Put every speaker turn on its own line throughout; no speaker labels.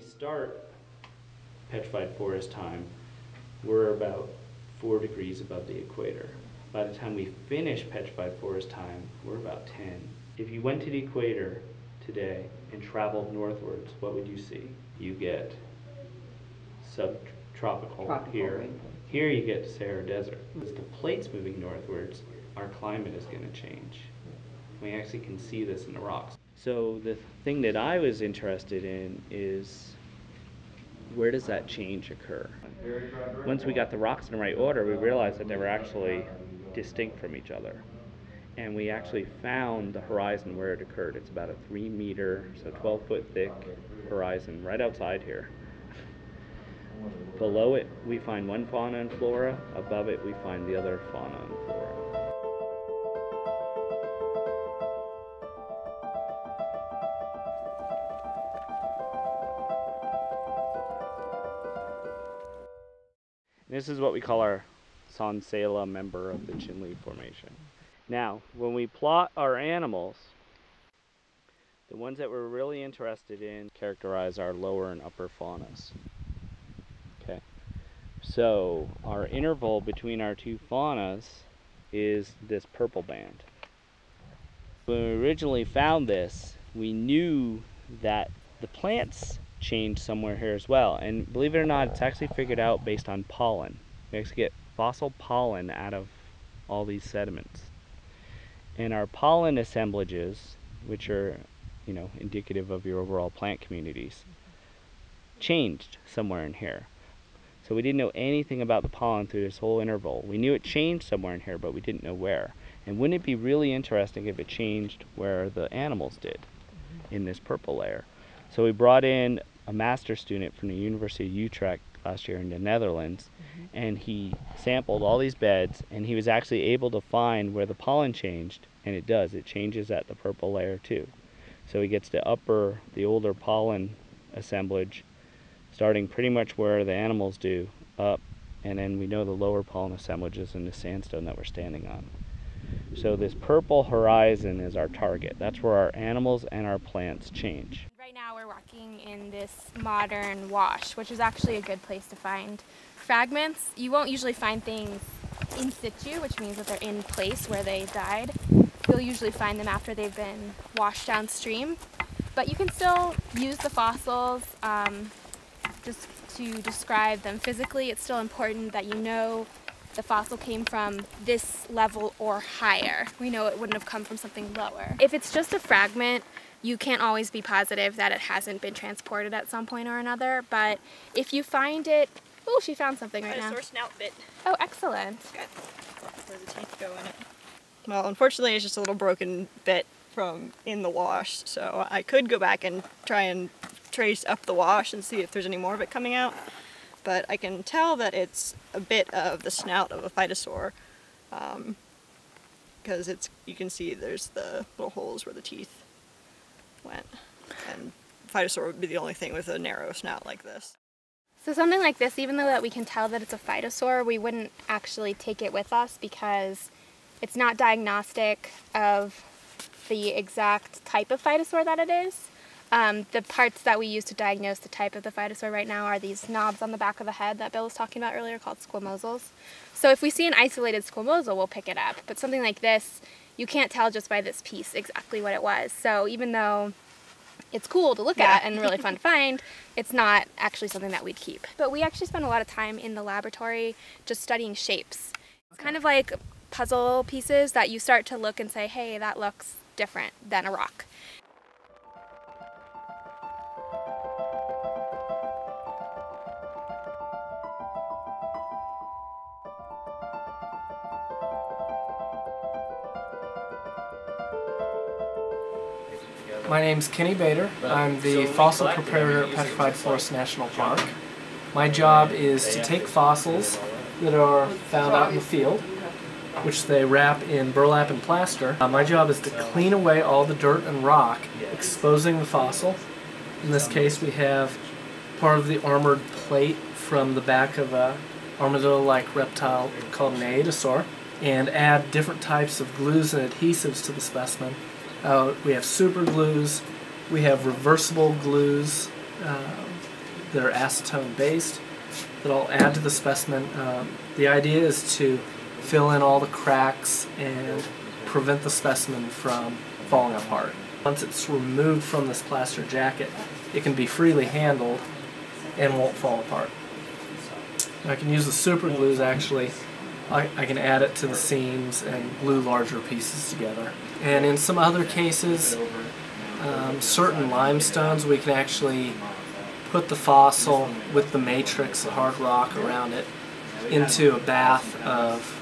start petrified forest time, we're about four degrees above the equator. By the time we finish petrified forest time, we're about 10. If you went to the equator today and traveled northwards, what would you see? You get subtropical
Tropical
here.
rainfall.
Here you get Sahara Desert. As the plate's moving northwards, our climate is going to change. We actually can see this in the rocks. So the thing that I was interested in is where does that change occur? Once we got the rocks in the right order, we realized that they were actually distinct from each other. And we actually found the horizon where it occurred. It's about a three meter, so 12 foot thick horizon right outside here. Below it, we find one fauna and flora. Above it, we find the other fauna and flora. This is what we call our Sonsela member of the Chinle Formation. Now, when we plot our animals, the ones that we're really interested in characterize our lower and upper faunas. Okay. So, our interval between our two faunas is this purple band. When we originally found this, we knew that the plants changed somewhere here as well. And believe it or not, it's actually figured out based on pollen. We actually get fossil pollen out of all these sediments. And our pollen assemblages, which are, you know, indicative of your overall plant communities, changed somewhere in here. So we didn't know anything about the pollen through this whole interval. We knew it changed somewhere in here, but we didn't know where. And wouldn't it be really interesting if it changed where the animals did in this purple layer? So we brought in a master student from the University of Utrecht last year in the Netherlands, mm-hmm. and he sampled all these beds, and he was actually able to find where the pollen changed, and it does. It changes at the purple layer too. So he gets the upper, the older pollen assemblage, starting pretty much where the animals do, up, and then we know the lower pollen assemblages in the sandstone that we're standing on. So this purple horizon is our target. That's where our animals and our plants change.
Right now we're walking in this modern wash, which is actually a good place to find fragments. You won't usually find things in situ, which means that they're in place where they died. You'll usually find them after they've been washed downstream. But you can still use the fossils um, just to describe them physically. It's still important that you know the fossil came from this level or higher. We know it wouldn't have come from something lower. If it's just a fragment, you can't always be positive that it hasn't been transported at some point or another, but if you find it, oh, she found something right now.
Dinosaur snout bit.
Oh, excellent.
Where the teeth go in it. Well, unfortunately, it's just a little broken bit from in the wash, so I could go back and try and trace up the wash and see if there's any more of it coming out. But I can tell that it's a bit of the snout of a phytosaur, um, because it's you can see there's the little holes where the teeth went, and phytosaur would be the only thing with a narrow snout like this.
So something like this, even though that we can tell that it's a phytosaur, we wouldn't actually take it with us because it's not diagnostic of the exact type of phytosaur that it is. Um, the parts that we use to diagnose the type of the phytosaur right now are these knobs on the back of the head that Bill was talking about earlier called squamosals. So if we see an isolated squamosal, we'll pick it up. But something like this, you can't tell just by this piece exactly what it was. So even though it's cool to look
Yeah.
at and really fun to find, it's not actually something that we'd keep. But we actually spend a lot of time in the laboratory just studying shapes. It's kind of like puzzle pieces that you start to look and say, hey, that looks different than a rock.
My name's Kenny Bader. I'm the fossil preparator at Petrified Forest National Park. My job is to take fossils that are found out in the field, which they wrap in burlap and plaster. Uh, my job is to clean away all the dirt and rock, exposing the fossil. In this case, we have part of the armored plate from the back of a armadillo-like reptile called an aetosaur, and add different types of glues and adhesives to the specimen. Uh, we have super glues, we have reversible glues, um, that are acetone based that I'll add to the specimen. Um, the idea is to fill in all the cracks and prevent the specimen from falling apart. Once it's removed from this plaster jacket, it can be freely handled and won't fall apart. I can use the super glues actually. I, I can add it to the seams and glue larger pieces together. And in some other cases, um, certain limestones we can actually put the fossil with the matrix, the hard rock around it, into a bath of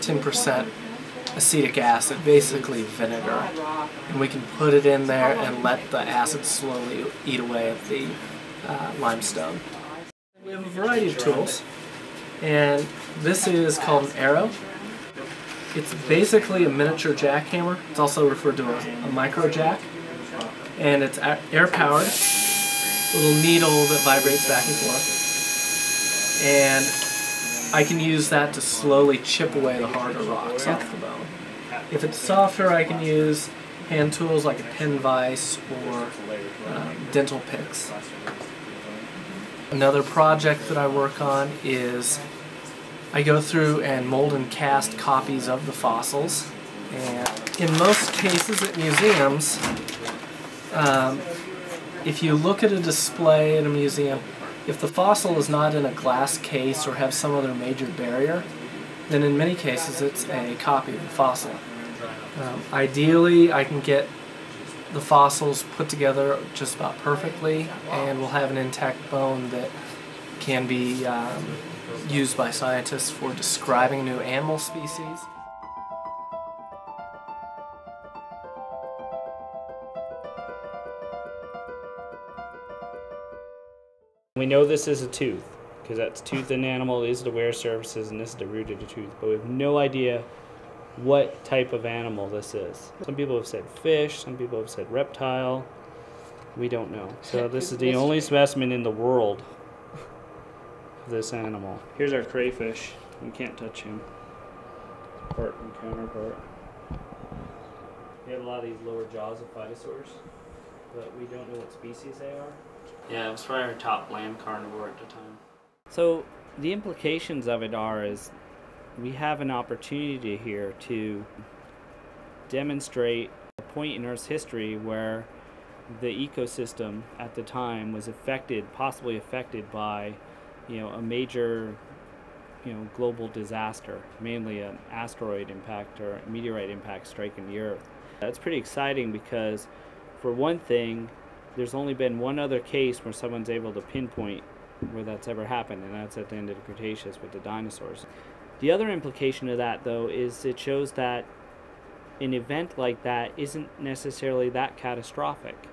10% um, acetic acid, basically vinegar. And we can put it in there and let the acid slowly eat away at the uh, limestone. We have a variety of tools, and this is called an arrow. It's basically a miniature jackhammer. It's also referred to as a micro jack, and it's air powered. Little needle that vibrates back and forth, and I can use that to slowly chip away the harder rocks off the bone. If it's softer, I can use hand tools like a pen vise or um, dental picks. Another project that I work on is I go through and mold and cast copies of the fossils. And in most cases at museums, um, if you look at a display in a museum, if the fossil is not in a glass case or have some other major barrier, then in many cases it's a copy of the fossil. Um, ideally, I can get the fossils put together just about perfectly and we'll have an intact bone that can be um, used by scientists for describing new animal species.
We know this is a tooth because that's tooth in animal is the wear surfaces and this is the root of the tooth, but we have no idea what type of animal this is. Some people have said fish, some people have said reptile. We don't know. So this is the only specimen in the world of this animal. Here's our crayfish. We can't touch him. Part and counterpart. We have a lot of these lower jaws of phytosaurs, but we don't know what species they are. Yeah, it was probably our top land carnivore at the time. So the implications of it are is we have an opportunity here to demonstrate a point in Earth's history where the ecosystem at the time was affected, possibly affected by, you know, a major, you know, global disaster, mainly an asteroid impact or meteorite impact striking the Earth. That's pretty exciting because, for one thing, there's only been one other case where someone's able to pinpoint where that's ever happened, and that's at the end of the Cretaceous with the dinosaurs. The other implication of that, though, is it shows that an event like that isn't necessarily that catastrophic.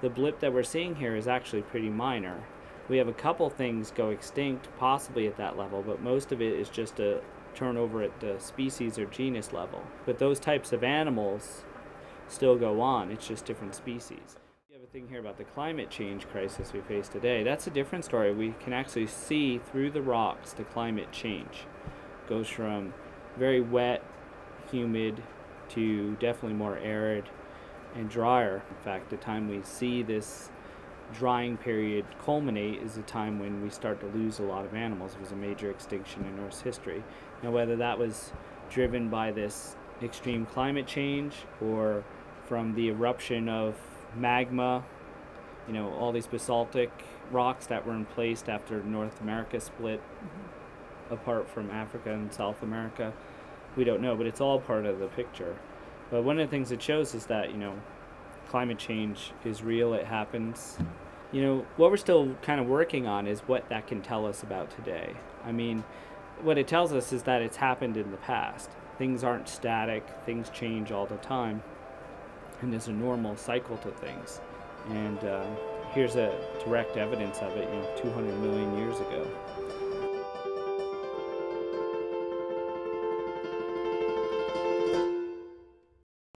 The blip that we're seeing here is actually pretty minor. We have a couple things go extinct, possibly at that level, but most of it is just a turnover at the species or genus level. But those types of animals still go on, it's just different species. We have a thing here about the climate change crisis we face today. That's a different story. We can actually see through the rocks the climate change goes from very wet, humid, to definitely more arid and drier. In fact, the time we see this drying period culminate is the time when we start to lose a lot of animals. It was a major extinction in Earth's history. Now, whether that was driven by this extreme climate change or from the eruption of magma, you know, all these basaltic rocks that were in place after North America split. Mm-hmm apart from Africa and South America. We don't know, but it's all part of the picture. But one of the things it shows is that, you know, climate change is real, it happens. You know, what we're still kind of working on is what that can tell us about today. I mean, what it tells us is that it's happened in the past. Things aren't static, things change all the time, and there's a normal cycle to things. And uh, here's a direct evidence of it, you know, 200 million years ago.